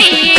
कोई